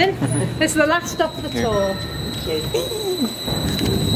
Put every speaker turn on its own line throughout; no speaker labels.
anything. this is the last stop of the tour.
Thank you.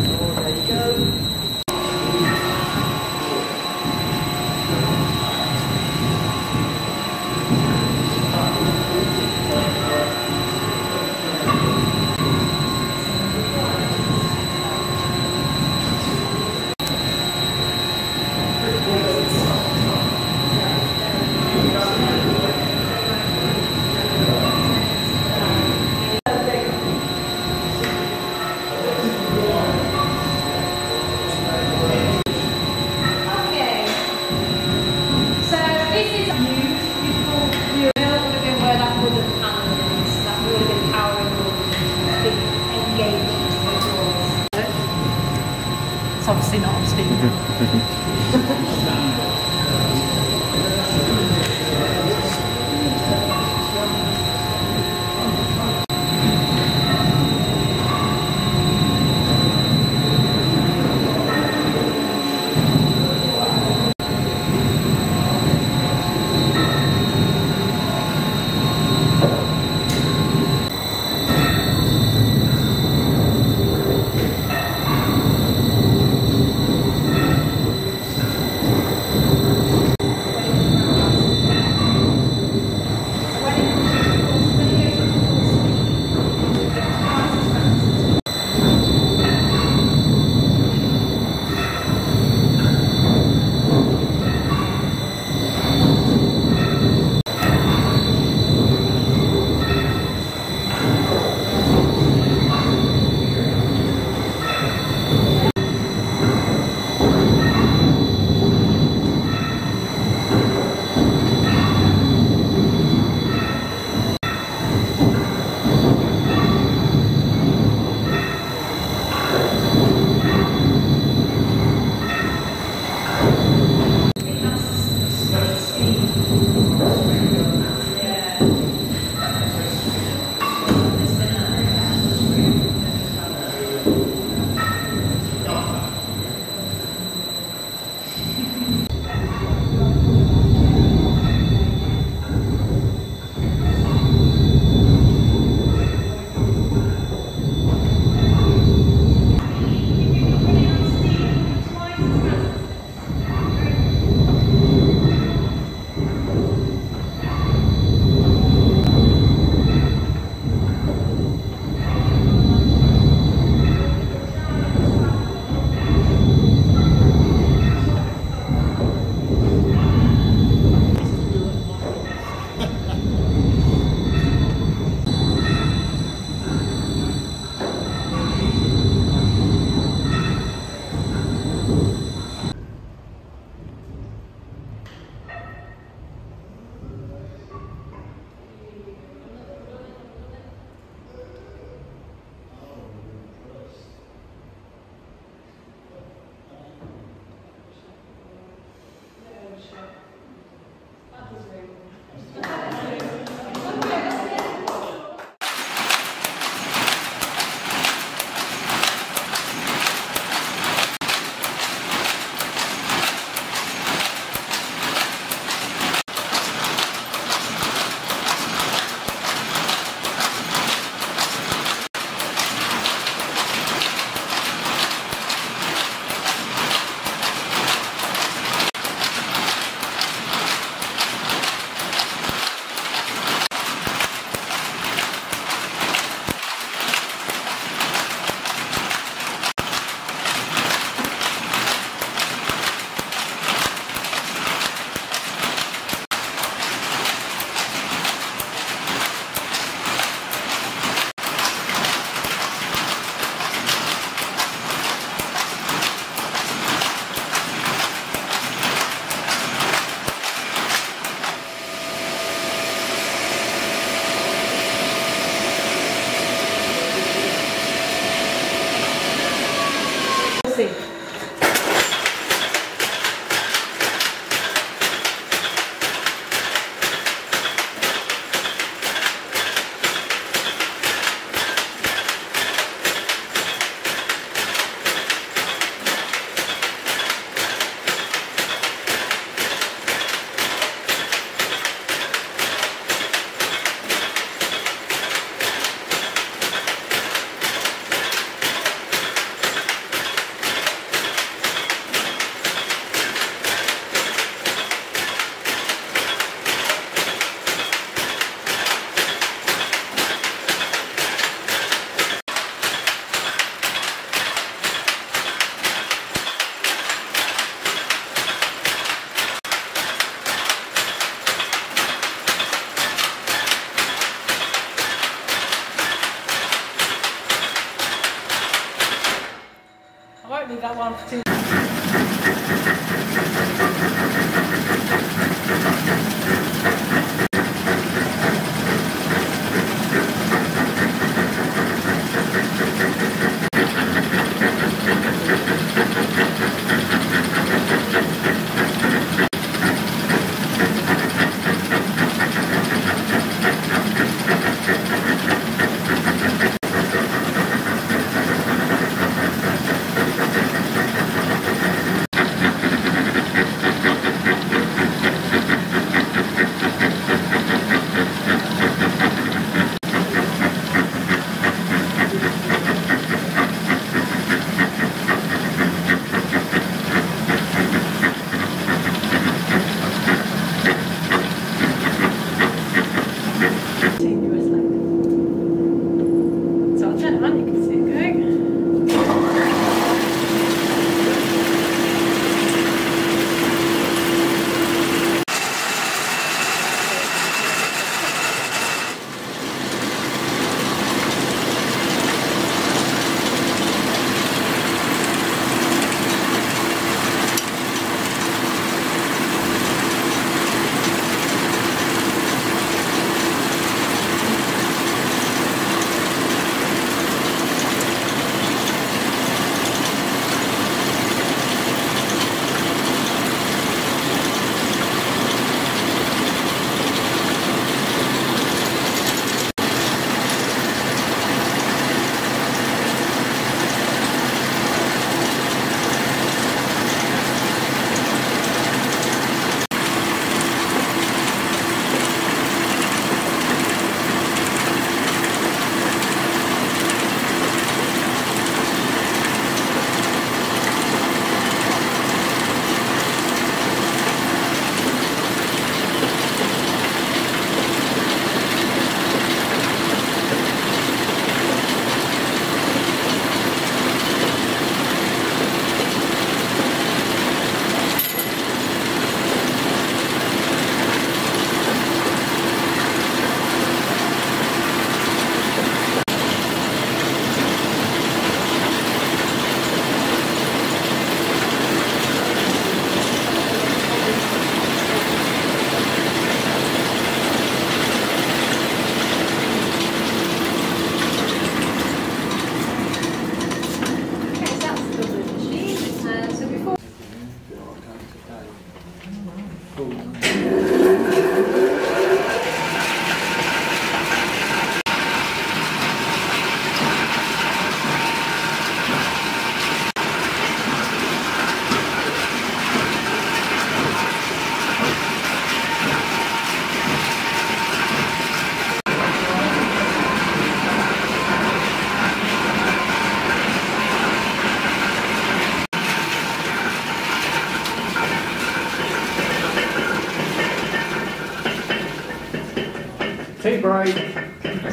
Break.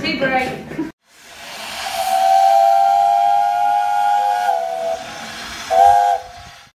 tea break.